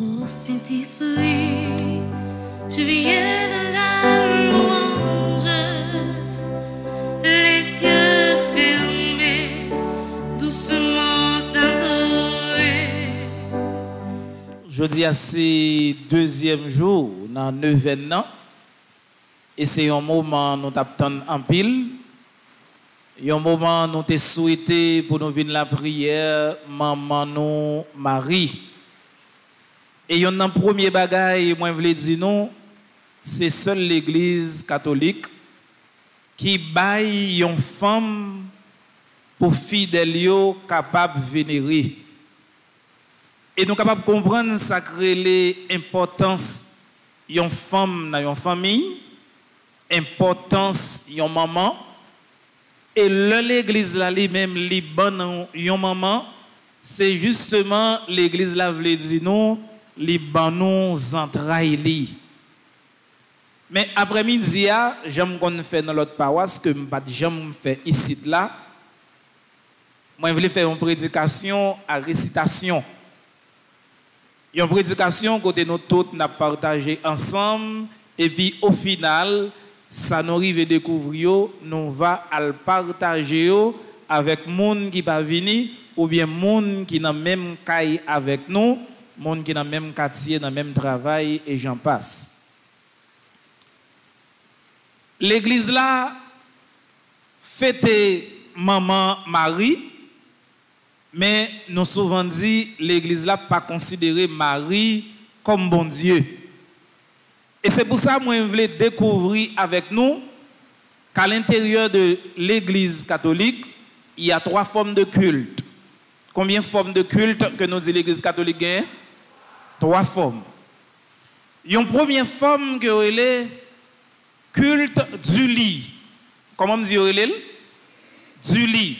Ô Saint-Esprit, je viens de la louange, les yeux fermés, doucement adorés. Je dis à ces deuxième jour dans neuvaine ans et c'est un moment nous t'attendons en pile. Et un moment nous te souhaité pour nous venir la prière maman nous Marie. Et yon nan premier bagay moi je dire non c'est seule l'église catholique qui baille une femme pour fidèle yo. Et nous capables de comprendre ça crée l'importance d'une femme dans une famille, importance d'une maman. Et l'église là lui-même, li bon une maman, c'est justement l'église là veut dire nous, li bon nous entrailles Mais après-midi, j'aime qu'on fait dans l'autre paroisse que pas jamais fait ici là. Moi, je voulais faire une prédication à récitation. Une prédication côté nous tous n'a partagé ensemble et puis au final ça nous arrive découvrir nous va le partager avec monde qui pas venir ou bien monde qui dans même caille avec nous, monde qui dans même quartier, dans même travail et j'en passe. L'église là fêtait maman Marie mais nous souvent dit, l'Église là pas considérer Marie comme bon Dieu. Et c'est pour ça que je voulais découvrir avec nous qu'à l'intérieur de l'Église catholique, il y a trois formes de culte. Combien de formes de culte que nous dit l'Église catholique Trois formes. Une première forme que est culte du lit. Comment on dit Du lit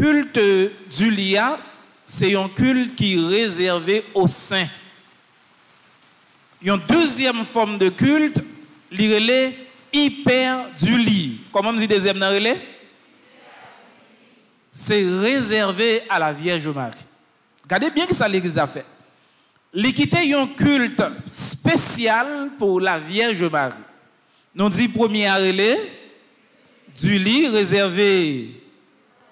culte du lia, c'est un culte qui est réservé aux saints. Une deuxième forme de culte, l'irélé hyper du lit. Comment on dit deuxième relais C'est réservé à la Vierge Marie. Regardez bien que ça l'église a fait. L'équité un culte spécial pour la Vierge Marie. Nous dit premier relais du lit réservé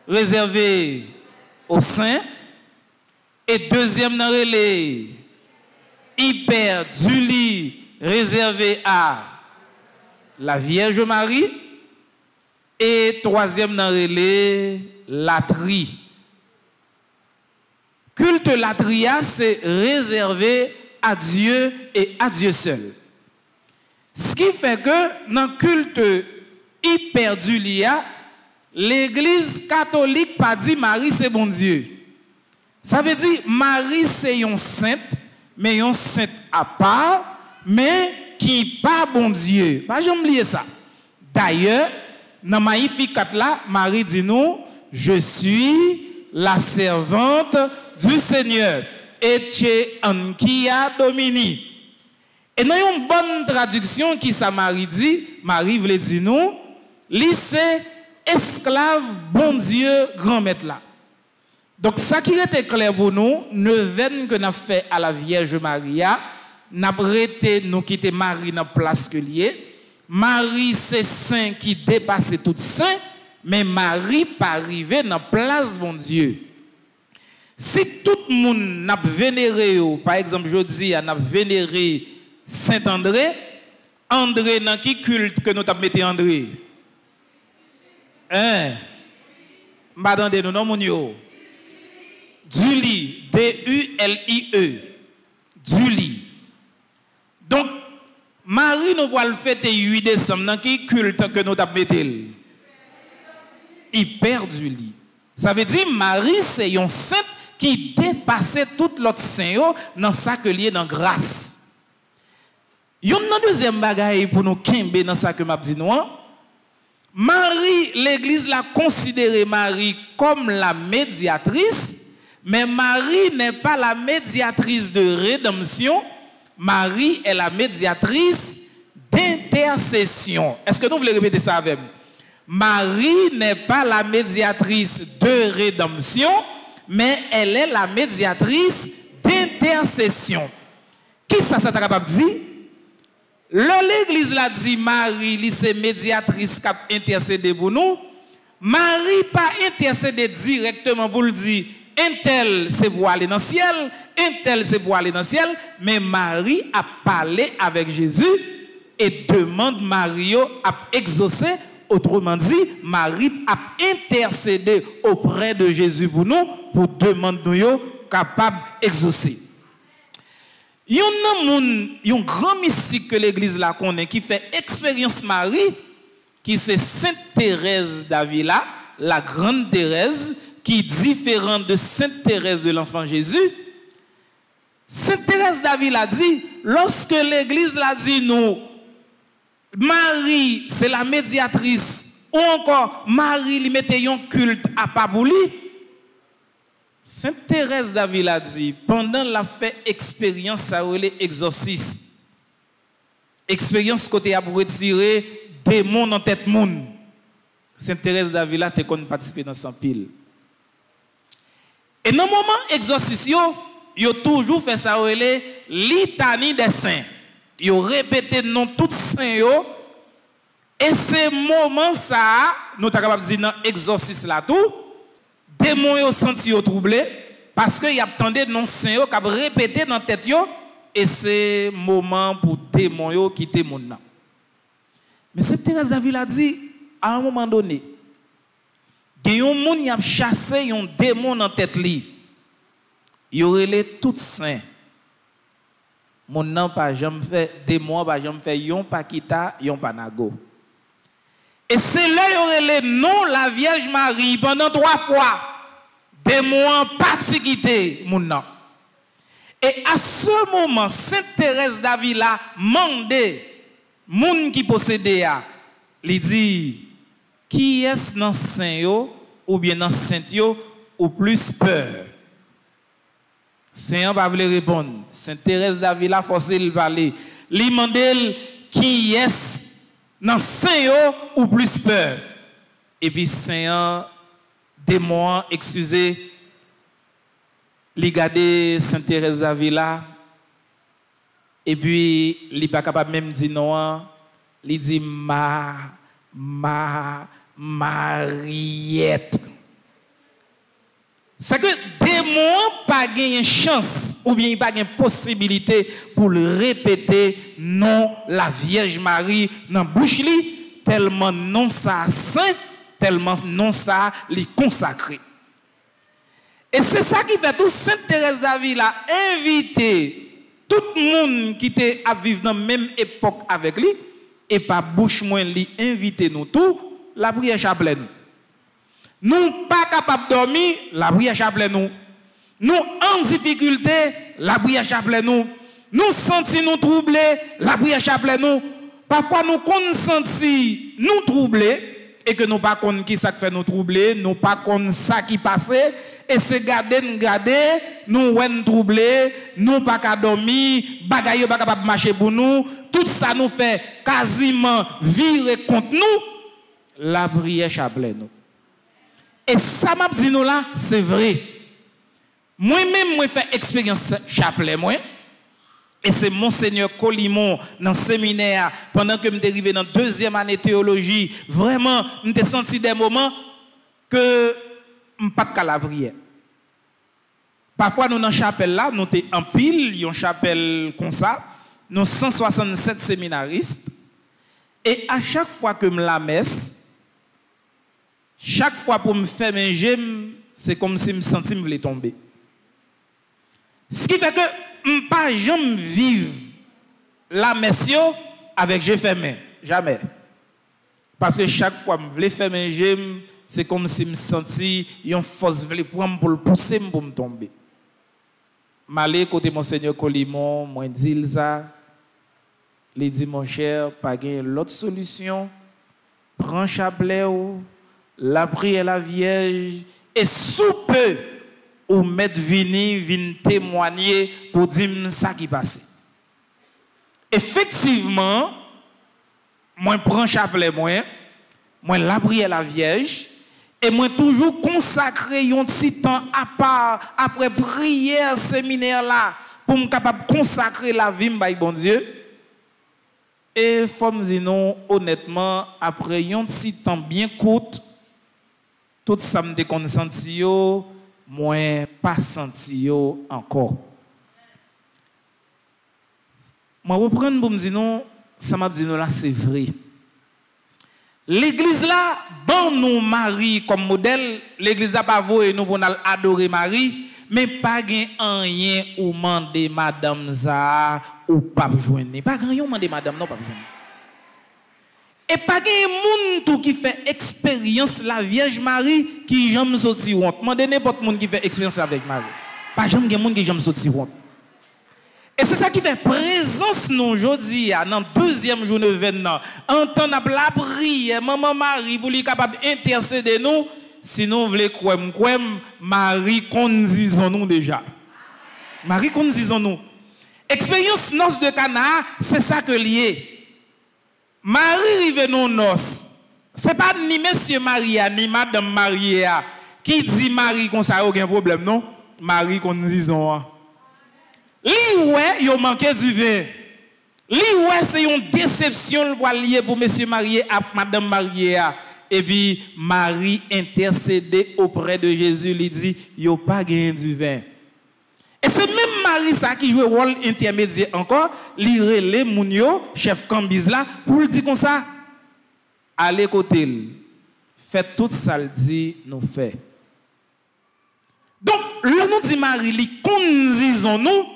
réservé aux saints. Et deuxième dans hyper du lit réservé à la Vierge Marie. Et troisième relais, latrie. Culte latria, c'est réservé à Dieu et à Dieu seul. Ce qui fait que dans le culte hyper L'église catholique pas dit Marie c'est bon Dieu. Ça veut dire Marie c'est une sainte, mais une sainte à part, mais qui pas bon Dieu. Pas jamais oublier ça. D'ailleurs, dans Magnificat là, Marie dit nous, je suis la servante du Seigneur. Et Ankia Domini. Et dans une bonne traduction qui ça Marie dit, Marie voulait dire nous, lycée esclave, bon Dieu, grand maître là. Donc, ça qui était clair pour nous, neuvaine que nous avons fait à la Vierge Maria, nous avons arrêté nous quitter Marie dans la place que liée. Marie, c'est saint qui dépasse tout saint, mais Marie pas arrivé dans la place bon Dieu. Si tout le monde n'a vénéré, par exemple, je dis, n'a vénéré Saint André, dans qui culte que nous avons mis André? Hein? Madame de nous, non, D-U-L-I-E. Du Donc, Marie nous le fêter 8 décembre, dans qui culte que nous avons mis Hyper du lit. Ça veut dire Marie, c'est une sainte qui dépassait toute l'autre saint dans sa que lié dans grâce. Il y a une deuxième bagaille pour nous kimber dans ça que m'a dit. Hein? Marie, l'Église l'a considéré Marie comme la médiatrice, mais Marie n'est pas la médiatrice de rédemption. Marie est la médiatrice d'intercession. Est-ce que nous voulons répéter ça avec? Marie n'est pas la médiatrice de rédemption, mais elle est la médiatrice d'intercession intercession. Qui ça, ça capable de dire? L'église l'a dit, Marie, c'est médiatrice qui a intercédé pour nous. Marie pas intercédé directement pour le dire, un tel c'est pour aller dans le ciel, un tel c'est pour aller dans le ciel, mais Marie a parlé avec Jésus et demande Mario à exaucer. Autrement dit, Marie a intercédé auprès de Jésus pour nous, pour demander nous capable d'exaucer. Il y a un grand mystique que l'église connaît qui fait expérience Marie, qui c'est Sainte Thérèse d'Avila, la grande Thérèse, qui est différente de Sainte Thérèse de l'enfant Jésus. Sainte Thérèse d'Avila dit, lorsque l'église l'a dit nous, Marie, c'est la médiatrice, ou encore Marie, lui mettait un culte à Pabouli, Sainte Thérèse d'Avila a dit, pendant la fait expérience, ça exorcisme. Expérience côté à pour retirer démons dans tête monde. Sainte Thérèse d'Avila te qu'on participer dans son pile. Et dans le moment exorcisme, il a toujours fait ça litanie des saints. Il a répété non tous saints et ce moment ça, nous sommes capables de dire dans l'exorcisme là tout démons ont senti troublé parce qu'il y a attendu non saint qui a répété dans tête yo et c'est moment pour démons quitter mon nom. Mais cette Thérèse David a dit à un moment donné il y a un monde qui a chassé un démon dans tête li. Il aurait les tout saint. Mon nom pas jamais fait démon pas jamais fait yon pas kita yon pas. Et c'est là aurait le nom la Vierge Marie pendant trois fois. Des mois particuliers, mon nom. Et à ce moment, Sainte Thérèse d'Avila mandé moun qui possédait lui dit qui est dans saint ou bien dans saint ou plus peur? Saint va vouloir répondre. Sainte Thérèse d'Avila forcé le parler. Lui mandé qui est dans saint ou plus peur? Et puis Saint démon, excusez, li gade Sainte Thérèse d'Avila, et puis li pas capable même dire non, li dit ma, ma, Mariette. C'est que démon pas gagné chance ou bien il pas gagné possibilité pour répéter non la Vierge Marie dans bouche tellement non ça saint tellement non ça li consacré. Et c'est ça qui fait tout Sainte Thérèse d'Avila a invité tout le monde qui était à vivre dans la même époque avec lui et pas bouche moins lui inviter nous tous la prière chapelet nous. Pas capables de dormir, la prière chapelet nous. Nous en difficulté, la prière chapelet nous. Nous sentons nous troublés, la prière chapelet nous. Parfois nous consentons nous troublés et que nous pas qui ça fait nous troubler, nous pas connaissons ça qui passait et c'est garder nous garder, nous ouais troublés, nous pas qu'à dormir, bagaille pas capable marcher pour nous, tout ça nous fait quasiment virer contre nous la prière chapelet nous. Et ça m'a dit là, c'est vrai. Moi-même, moi fait expérience chapelet moi. Et c'est Monseigneur Colimon dans le séminaire, pendant que je arrivé dans la deuxième année de théologie, vraiment, je senti des moments que je pas de la. Parfois, nous dans la chapelle là, nous sommes en pile, une chapelle comme ça, nous 167 séminaristes. Et à chaque fois que je la messe, chaque fois pour me faire manger, c'est comme si je me sentais me tomber. Ce qui fait que je pas jamais vivre la messe avec j'ai fermé. Jamais. Parce que chaque fois que je voulais faire manger, c'est comme si je me sentais une force pour le pousser pour me tomber. Malé côté Monseigneur Colimon, moi dit ça. Il dit mon cher, pas l'autre solution. Prends ou la prière la Vierge et sous peu ou mettre vini vin témoigner pour dire ça qui passe. Effectivement, moi prends chapelet moi, moi la prière la Vierge et moi toujours consacrer un petit temps à part après prière séminaire là pour me capable consacrer la vie à bon Dieu. Et faut me dire honnêtement, après un petit temps bien court, tout ça me déconsenti, moins pas senti encore. Moi, reprendre pour me dire non, ça m'a dit non là, c'est vrai. L'église là, bon nous Marie comme modèle, l'église là pas et nous pour adorer Marie, mais pas rien ou demander madame ça ou pas joindre. Pas rien demander madame non pas joindre. Et pas de monde qui fait expérience la Vierge Marie qui jamais sorti honte. Mandez n'importe monde qui fait expérience avec Marie. Pas jamais monde qui jamais sorti honte. Et c'est ça qui fait présence nous aujourd'hui, dans le deuxième jour de l'événement. Entendre la prière, maman Marie, pour lui capable d'intercéder nous, sinon vous voulez quoi, Marie conduisons nous déjà. Marie conduisons nous. Expérience noce de Cana, c'est ça que lié. Marie rive nous noce. C'est pas ni monsieur Maria, ni madame Maria qui dit Marie qu'on ça aucun problème, non? Marie conduisons. Li ouais, yo manqué du vin. Li ouais, c'est une déception pour lier pour monsieur marié à madame mariée. Et puis Marie intercédé auprès de Jésus, lui dit, yo pas gagné du vin. Et c'est même Marie ça qui joue rôle intermédiaire encore, li relé mounio, chef Cambis là, pour lui dire comme ça, allez côté, faites tout ça, le dit, nous fait. Donc, le nom dit Marie, li conduisons nous,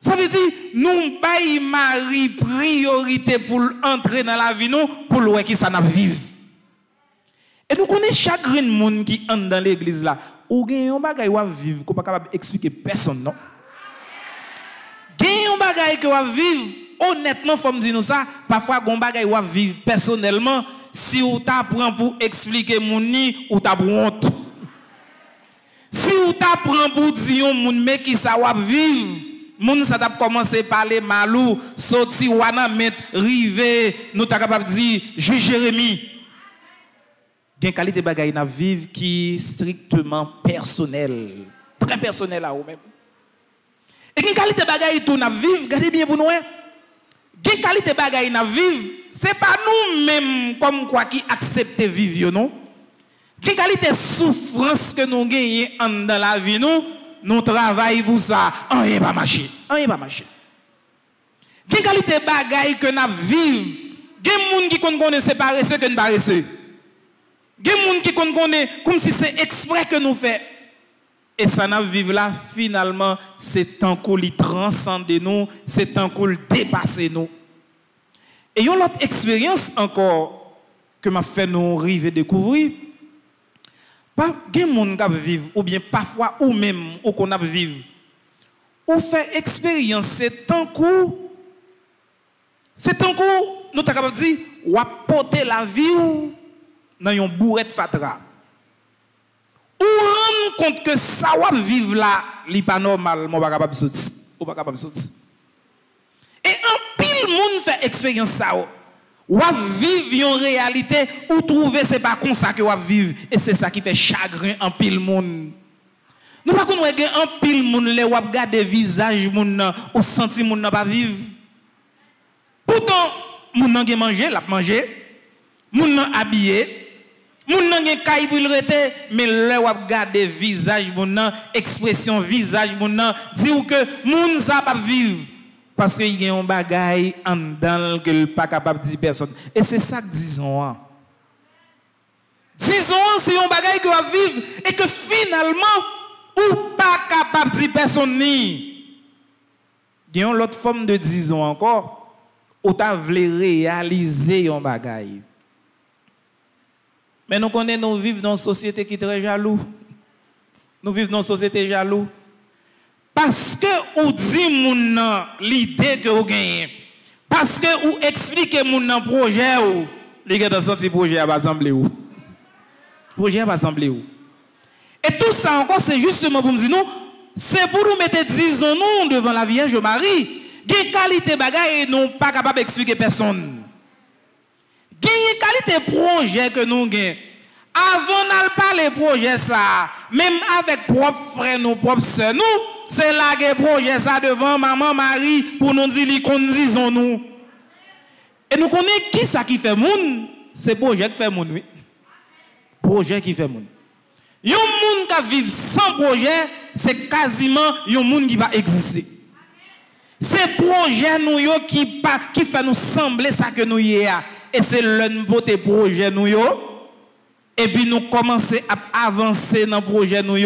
ça veut dire, nous baillons Marie priorité pour entrer dans la vie, nous, pour le qui ça vivre. Et nous connaissons chaque monde qui entre dans l'église là. Ou gen un bagay ou vivre qu'on pas capable expliquer personne non? Gen un bagay que ou vivre honnêtement faut me dire nous ça, parfois gon bagay ou vivre personnellement si ou t'apprend pour expliquer mon ni ou t'a honte. Si ou t'apprend pour dire mon mais qui ça ou vivre Moun ça t'a commencé parler malou, sorti wana met rivé, nous t'a capable dire juge Jérémie. Gen qualité bagay na vivre qui strictement personnel, très personnel à vous même. Et gen qualité bagay tout na vivre, regardez bien pour nous. Hein. Gen qualité bagay na vivre, c'est pas nous mêmes comme quoi qui accepter vivre non. Gen qualité souffrance que nous gagnons dans la vie nous travaillons pour ça, on n'est pas marché. On n'est pas qualité bagaille que nous vivons Il y a des gens qui connaissent c'est paresseux que nous paresseux. Des gens qui connaissent comme si c'est exprès que nous faisons. Et ça nous vivre là, finalement, c'est un coup qui transcende nous, c'est un coup qui dépasse nous. Et une autre expérience encore que m'a fait nous arriver découvrir pas gen moun k'ap vivre ou bien parfois ou même ou qu'on a vivre. Ou fait expérience c'est tant coup c'est tant coup nous t'a capable dire ou porter la vie dans une bourrette fatra. Ou rendre compte que ça ou vivre là, li pas normal, mon pas capable pas capable. Et un pile monde fait expérience ça ou vivre en réalité ou trouver c'est pas comme ça que ou vivre. Et c'est ça qui fait chagrin en pile monde. Nous pas qu'on un pile monde les ou regarder visage monde ou senti monde pas vivre. Pourtant monde nan manger l'a manger monde nan habillé monde nan gen kay pour rete mais le visage monde expression visage monde dit que monde ça pas vivre parce qu'il y a bagage en dedans que n'est pas capable de dire personne. Et c'est ça que disons. Hein. Disons, c'est un bagage que va vivre et que finalement, ou pas capable de dire personne. Il y a une autre forme de disons encore, tu voulu réaliser un bagage. Mais nous connaissons, nous vivons dans une société qui est très jaloux. Nous vivons dans une société jaloux. Parce que vous dit l'idée que vous gagnez. Parce que vous expliquez mon projet ou les gars dans ce projet va assembler où? Projet va assembler où? Et tout ça encore c'est justement pour me dire c'est pour nous mettre disons nous devant la Vierge Marie. Quelle qualité bagaille non pas capable d'expliquer personne. Quelle qualité projet que nous gagnons. Avant de parler projet ça, même avec propres frères, nos propres sœurs, nous c'est là projet ça devant maman Marie pour nous dire li conduisons nous. Et nous connaissons qui ça qui fait moun, c'est projet qui fait moun oui. Projet qui fait moun. Yon moun qui vit sans projet, c'est quasiment yon moun qui va exister. C'est projet nous qui fait nous sembler ça que nous y a et c'est l'un beauté projet nous et puis nous commencer à avancer dans le projet nous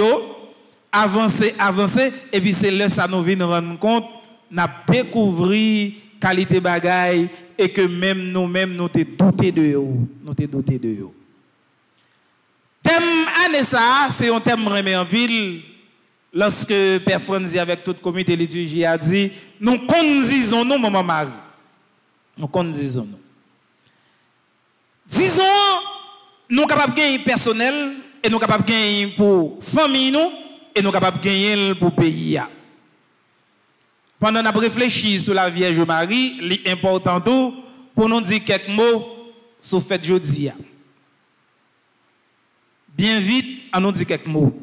avancer avancer. Et puis c'est là ça nous vient nous rendre compte. N'a découvert qualité bagaille et que même nous-mêmes nous t'es douté de yo. Nous t'es douté de yo. Thème année ça c'est un thème remet en pile. Lorsque Père Franzi avec toute comité liturgie a dit nous conduisons nous maman Marie. Nous conduisons nous disons nous sommes capables de gagner personnel et nous sommes capables de gagner pour famille nous et nous sommes capables de gagner pour pays. Pendant que nous réfléchi sur la Vierge Marie, l'important tout pour nous dire quelques mots sur fête jeudi. Bien vite, à nous dire quelques mots.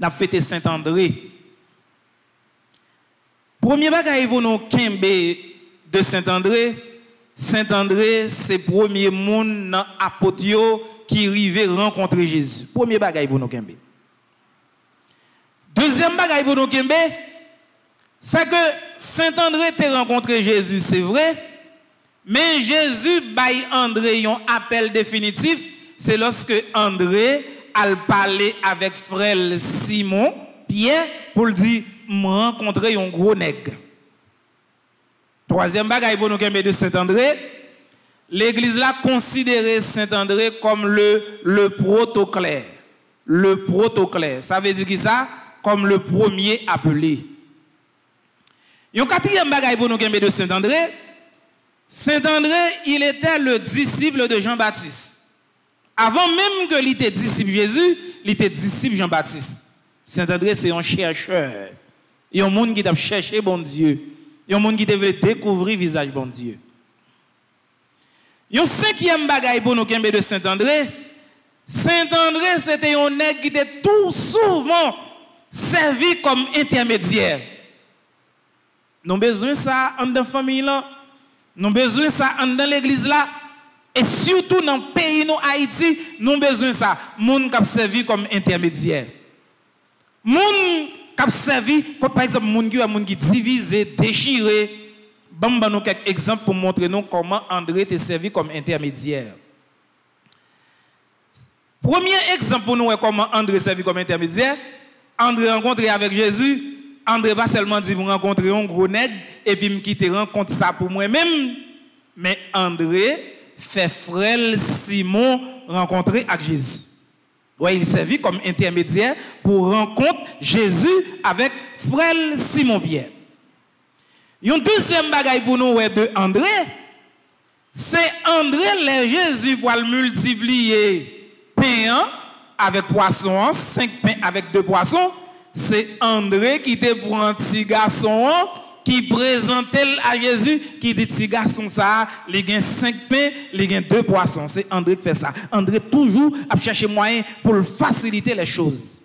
Avons fêté Saint-André. Premier bagage pour nous de Saint-André, Saint-André, c'est le premier monde dans l'apôtre qui arrivait rencontrer Jésus. Premier bagage pour nous. Deuxième bagage pour nous c'est que Saint-André t'a rencontré Jésus, c'est vrai. Mais Jésus baille André un appel définitif, c'est lorsque André a parlé avec frère Simon, Pierre, pour lui dire, rencontrer un gros nègre. Troisième bagaille pour nous de Saint-André, l'église là considère Saint-André comme le, le. Le protoclaire. Ça veut dire qui ça? Comme le premier appelé. Un quatrième bagaille pour nous de Saint-André, Saint-André, il était le disciple de Jean-Baptiste. Avant même que était disciple Jésus, il était disciple Jean-Baptiste. Saint-André, c'est un chercheur. Il y a un monde qui a cherché bon Dieu. Il y a un monde qui devait découvrir le visage bon Dieu. Il y a un cinquième bagaille pour nous de Saint-André. Saint-André, c'était un nègre qui était tout souvent servi comme intermédiaire. Nous avons besoin de ça dans la famille là. Nous avons besoin de ça dans l'église là. Et surtout dans le pays nous Haïti, nous avons besoin de ça. Moun qui servi comme intermédiaire. Moun qui servi, comme par exemple, moun qui a moun qui divisé, déchiré. Bon, nous quelques exemples pour montrer nous comment André était servi comme intermédiaire. Premier exemple pour nous comment André servi comme intermédiaire. André rencontré avec Jésus. André pas seulement dit vous rencontrer un gros nègre et puis me quitter rencontre ça pour moi-même. Mais André fait frère Simon rencontrer avec Jésus. Ouais, il servit comme intermédiaire pour rencontrer Jésus avec frère Simon Pierre. Une deuxième bagaille pour nous de André, c'est André, le Jésus pour le multiplier pain avec poisson, cinq pains avec deux poissons. C'est André qui était pour un petit garçon qui présentait à Jésus, qui dit, petit garçon ça, il a cinq pains, il a deux poissons. C'est André qui fait ça. André toujours a cherché moyen pour faciliter les choses.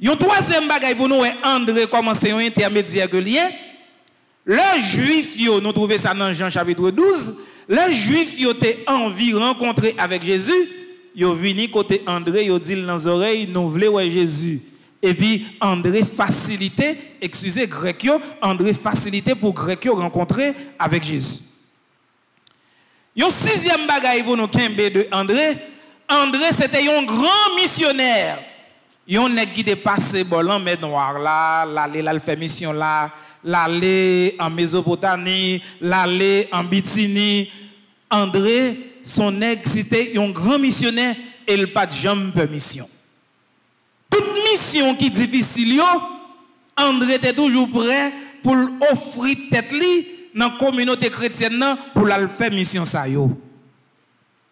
Un troisième bagaille pour nous, André commence un intermédiaire que Le juif, nous trouvons ça dans Jean chapitre 12, le juif, ont envie de rencontrer avec Jésus, ils venu côté André, ils dit dans les oreilles, nous voulons Jésus. Et puis, André facilité, excusez grec, André facilité pour grec rencontrer avec Jésus. Un sixième bagaille pour nous de André. André, c'était un grand missionnaire. Il a qui dépassé bolan mais noir là, l'aller là, fait mission là, l'aller en Mésopotamie, l'aller en Bithynie. André, son nègre, c'était un grand missionnaire et il pas de jamais mission mission qui est difficile, André était toujours prêt pour offrir tête dans la communauté chrétienne pour la faire mission ça yo.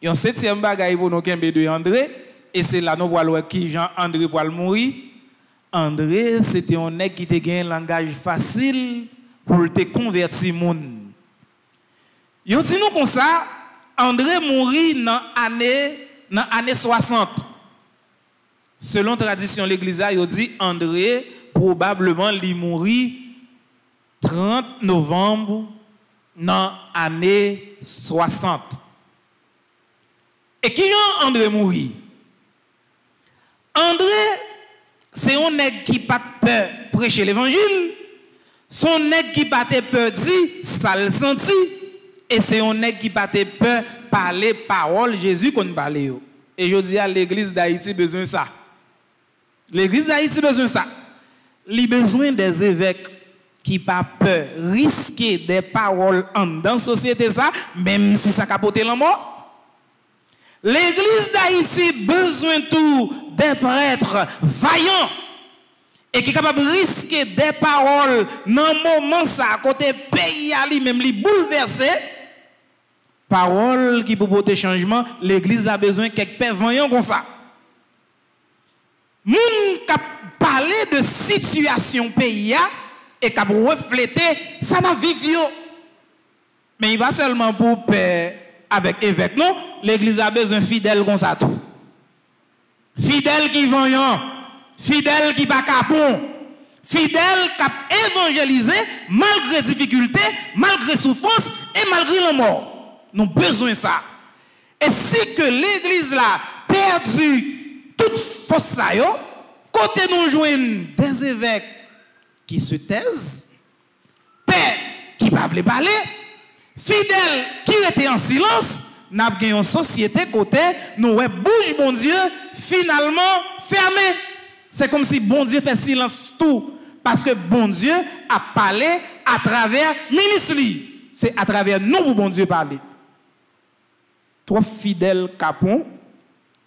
Un septième bagaille pour nous de André et c'est là nous voyons qui Jean André pour mourir. André c'était un nègre qui te un langage facile pour te convertir monde. Yo dit nous comme ça, André mourit dans l'année dans 60. Selon tradition l'église, il dit André, probablement il mourit 30 novembre dans l'année 60. Et qui est André mourit André, c'est un nègre qui pas peur prêcher l'évangile. Son nègre qui pas peur dit, ça le senti. Et c'est un nègre qui pas peur parler parole Jésus qu'on parle. Et je dis à l'église d'Haïti besoin de ça. L'église d'Haïti besoin de ça. Il besoin des évêques qui pas peur risquer des paroles dans la société ça, même si ça capote la mort. L'église d'Haïti besoin tout des prêtres vaillants et qui sont capables de risquer des paroles dans le moment ça, côté pays lui-même, lui bouleverser. Paroles qui pour porter changement, l'église a besoin de quelques pères vaillants comme ça. Moun qui parler de situation pays et qui refléter ça dans vie Mais il va seulement pour père avec évêque non, l'église a besoin fidèle comme ça tout. Fidèle qui vaillant, fidèle qui pas capon, fidèle qui évangélisé malgré difficulté, malgré souffrance et malgré la mort. Nous avons besoin de ça. Et si que l'église là perdu toute force ça côté nous joignent des évêques qui se taisent, père qui ne veulent parler, fidèles qui étaient en silence, nous avons une société côté, nous avons bouge, bon Dieu, finalement fermé. C'est comme si bon Dieu fait silence tout. Parce que bon Dieu a parlé à travers ministre. C'est à travers nous que bon Dieu parle. Trop fidèle capon,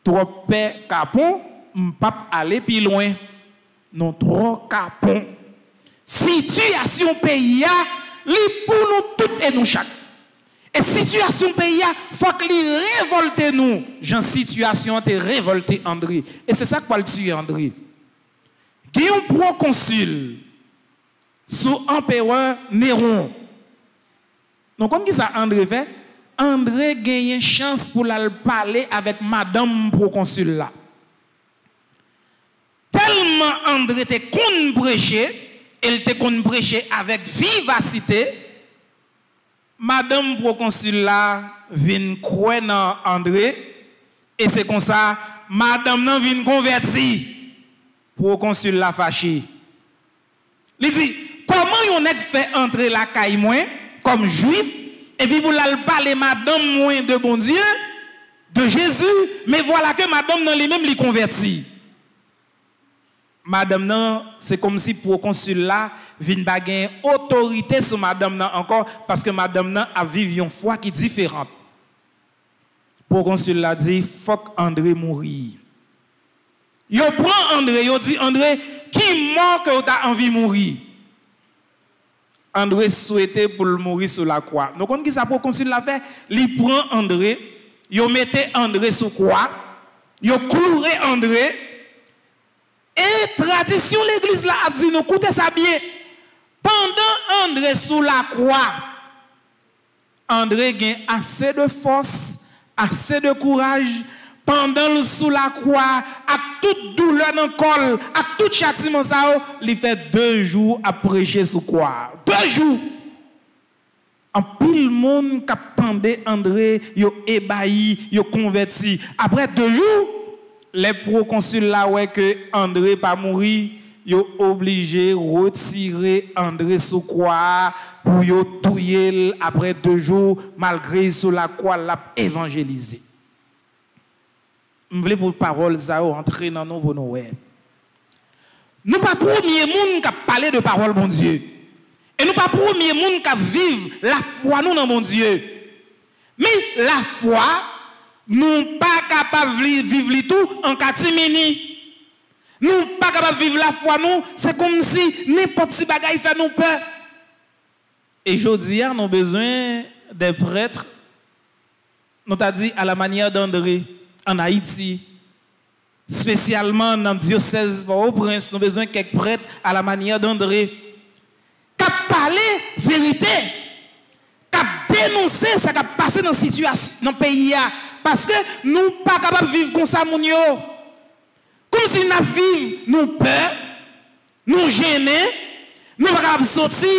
trop capon, pas aller plus loin. Non, trop capon. Situation pays, pour nous toutes et nous chaque. Et situation pays, il faut que révolte nous. Jean situation te révolté André. Et c'est ça que le tuer André. Qui est un proconsul? Sous empereur Néron. Donc, comme ça André fait, André gagne une chance pour parler avec madame proconsul là. Tellement André prêcher, il était con prêcher avec vivacité, madame proconsul là vient croire dans André, et c'est comme ça, madame nan vient convertir proconsul la fâché. Il dit, comment on est fait entrer la caille comme juif? Et puis vous l'allez parler madame moins de bon Dieu, de Jésus, mais voilà que madame dans les mêmes les convertit. Madame nan, c'est comme si proconsul là vient baguer autorité sur madame nan encore parce que madame nan a vécu une foi qui est différente. Proconsul l'a dit, faut André mourir. Yo prend André, yo dit André, qui mort que tu as envie de mourir? André souhaitait pour mourir sur la croix. Donc, on qui ça pour l'a fait, il prend André, yo mettait André sur croix, yo cloué André, et tradition l'église là a dit, nous ça bien. Pendant André sous la croix, André a assez de force, assez de courage pendant le sous la croix, à toute douleur dans le col, à tout châtiment, ça, il fait deux jours à prêcher sous croix. Deux jours. En pile monde qui attendait André, yo ébahi, yo converti. Après deux jours, les proconsuls là ouais que André pas mourir, yo obligé retirer André sous croix pour yo touyer après deux jours malgré sous la croix l'a évangélisé. Je voulais pour parole ça entrer dans nous pour nous Nous pas premier monde qui a parlé de parole mon Dieu. Et nous pas premier monde qui vivre la foi nous dans mon Dieu. Mais la foi nous pas capable de vivre tout en catimini. Nous pas capable de vivre la foi nous, c'est comme si n'importe qui bagaille fait nous peur. Et dis, nous avons besoin des prêtres, nous t'a dit à la manière d'André en Haïti, spécialement dans le diocèse au prince, nous avons besoin de quelques prêtres à la manière d'André, qui parler vérité, qui dénoncer ce qui a passé dans le pays, parce que nous ne sommes pas capables de vivre comme ça, Comme si nous vivons, nous peur, nous gêner, nous pas sortir.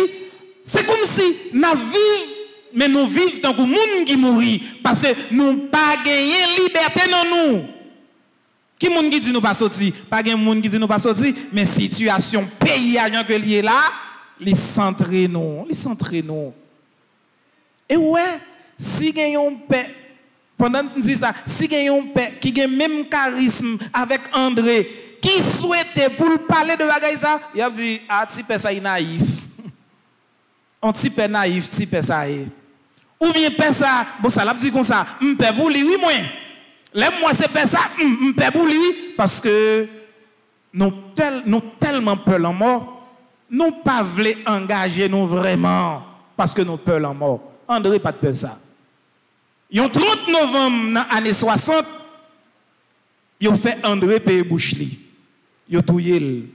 C'est comme si nous vivons, mais nous vivons tant que monde qui mourit. Parce que nous pas gagné liberté dans nous. Qui monde qui dit nous pas sortir Pas de monde qui dit nous pas sortir, mais situation pays à que lié là, les centre nous, les centre nous. Et ouais, si gagnons paix pendant que dit ça, si gagnons paix qui a même charisme avec André, qui souhaitait pour parler de bagaille ça, il a dit ah type ça est naïf. On type naïf, type ça est. Ou bien père ça, bon ça l'a dit comme ça, m'pè pour lui oui moi. L'aime moi c'est père ça, m'pè pour lui parce que nous, tel, tellement peur en mort, nous pas voulons engager nous vraiment parce que nous peur en mort. André pas de peur ça. Le 30 novembre dans l'année 60, ils ont fait André payer Bouchli. Ont touillé.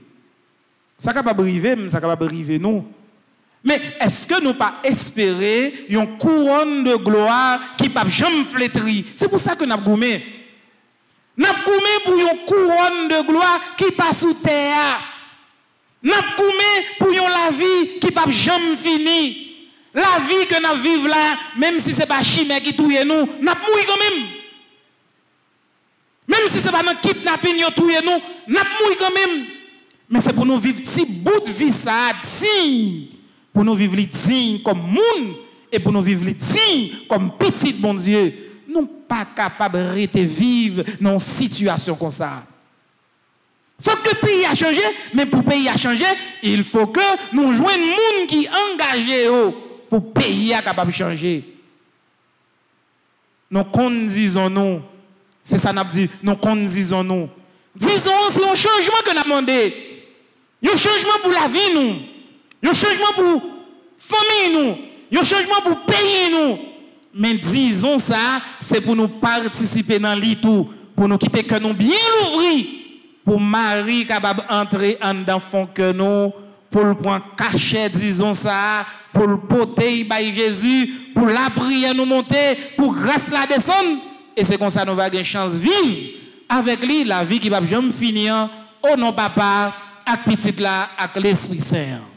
Ça capable arriver, ça capable arriver nous. Mais est-ce que nous pas espérer une couronne de gloire qui pas jamais flétri C'est pour ça que nous avons. Nous avons pour une couronne de gloire qui passe sous terre. Nous avons pour une la vie qui pas jamais fini. La vie que nous vivons là, même si ce n'est pas chimère qui touille nous, nous mourons quand même. Même si ce n'est pas notre kidnapping qui touille nous, nous mourons quand même. Mais c'est pour nous vivre si bout de vie ça, digne. Pour nous vivre digne comme monde et pour nous vivre digne comme petit bon Dieu. Nous sommes pas capables de rester vivre dans une situation comme ça. Faut que le pays a changé, mais pour le pays a changé, il faut que nous un monde qui engagé pour le pays à capable changer. Nous conduisons-nous. C'est ça nous dit. Nous conduisons-nous. Disons, c'est un changement que nous demandé. Un changement pour la vie, nous. Un changement pour la famille, nous. Un changement pour pays, nous. Mais disons ça, c'est pour nous participer dans l'ITOU, pour nous quitter que nous bien l'ouvrir, pour Marie capable d'entrer en dans fond que nous pour le point cachet, disons ça, pour le poter by Jésus, pour la prière nous monter, pour grâce la descendre. Et c'est comme ça nous avons une chance de vivre avec lui la vie qui va jamais finir au nom papa, avec petit là, avec l'Esprit Saint.